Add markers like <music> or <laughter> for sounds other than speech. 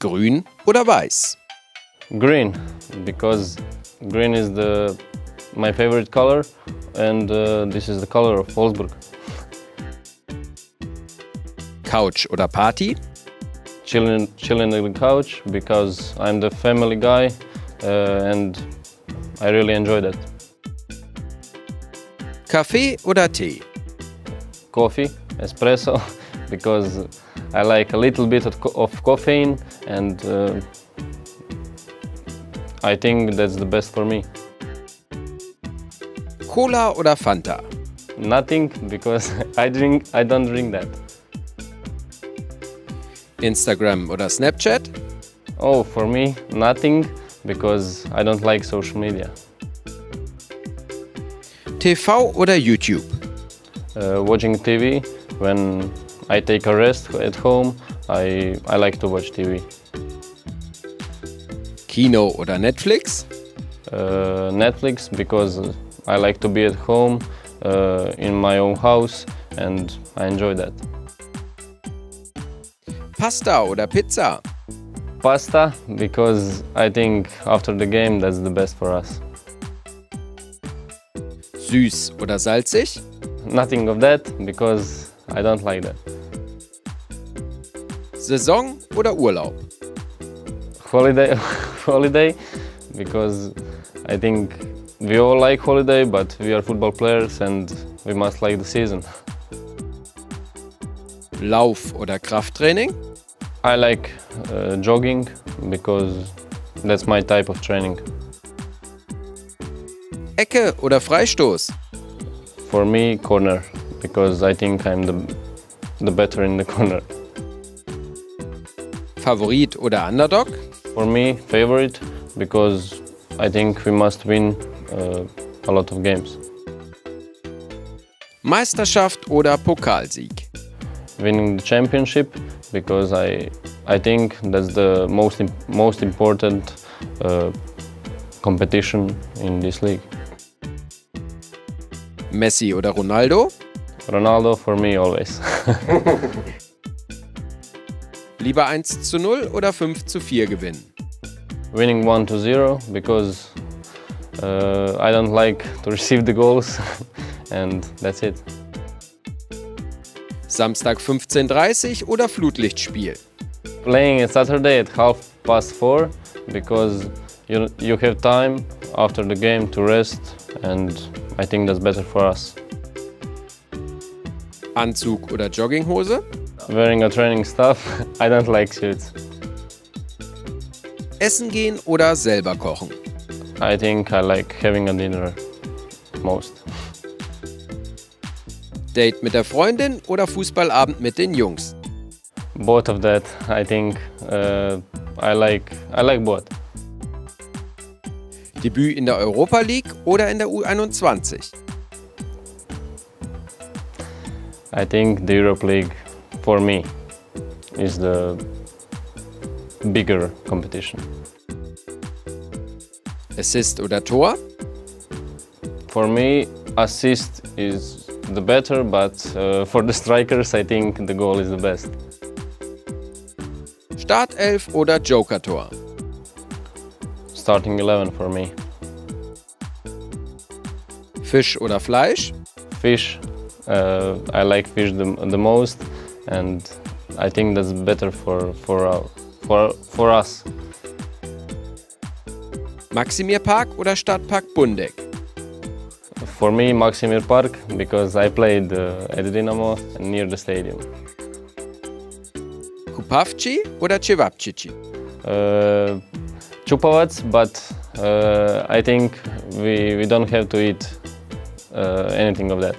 Grün oder weiß? Green, because green is the my favorite color and uh, this is the color of Wolfsburg. Couch oder Party? Chilling, chilling on the couch because I'm the family guy uh, and I really enjoy that. Kaffee oder Tee? Coffee, espresso, <laughs> because I like a little bit of, co of caffeine and uh, I think that's the best for me. Cola oder Fanta? Nothing because <laughs> I drink I don't drink that. Instagram oder Snapchat? Oh, for me, nothing because I don't like social media. TV oder YouTube? Uh, watching TV when I take a rest at home, I, I like to watch TV. Kino oder Netflix? Uh, Netflix because I like to be at home uh, in my own house and I enjoy that. Pasta oder Pizza? Pasta because I think after the game that's the best for us. Süß oder salzig? Nothing of that because I don't like that. Saison oder Urlaub? Holiday, <laughs> holiday because I think we all like holiday but we are football players and we must like the season. Lauf- oder Krafttraining? I like uh, jogging because that's my type of training. Ecke oder Freistoß? For me, corner because I think I'm the, the better in the <laughs> corner. Favorit oder Underdog? For me, favorite because I think we must win uh, a lot of games. Meisterschaft oder Pokalsieg? Winning the championship because I I think that's the most most important uh, competition in this league. Messi oder Ronaldo? Ronaldo for me always. <laughs> Lieber 1 zu 0 oder 5 zu 4 gewinnen? Winning 1 to 0 because uh, I don't like to receive the goals <laughs> and that's it. Samstag 15.30 Uhr oder Flutlichtspiel? Playing on Saturday at half past 4 because you, you have time after the game to rest and I think that's better for us. Anzug oder Jogginghose? Wearing a training stuff, <laughs> I don't like suits. Essen gehen oder selber kochen? I think I like having a dinner most. Date mit der Freundin oder Fußballabend mit den Jungs? Both of that, I think uh, I like I like both. Debüt in der Europa League oder in der U21? I think the Europe League for me is the bigger competition. Assist oder Tor? For me, assist is the better, but uh, for the strikers, I think the goal is the best. Startelf oder Joker-Tor? Starting 11 for me. Fisch oder Fleisch? Fish, uh, I like fish the, the most, and I think that's better for for uh, for for us. Maximir Park oder Stadtpark Bundeck? For me, Maximir Park because I played uh, at Dynamo near the stadium. Kupavci oder Cevapcici? Uh, Chupavac, but uh, I think we, we don't have to eat uh, anything of that.